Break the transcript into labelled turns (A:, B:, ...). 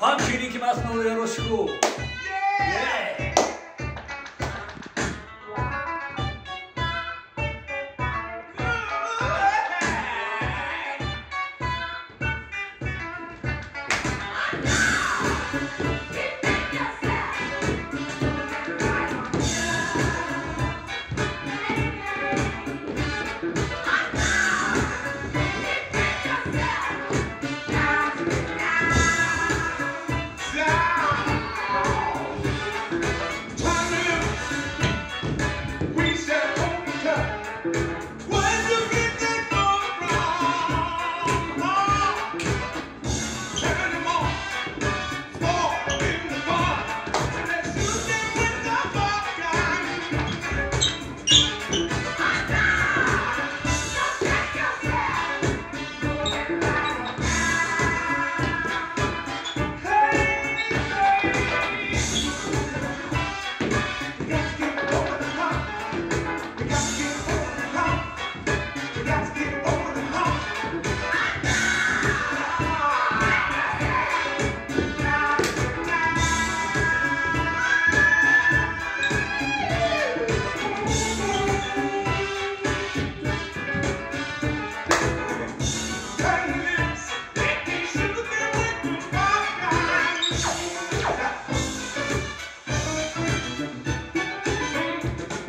A: Hamşirin ki masnaları roşku. Yeah!
B: We said.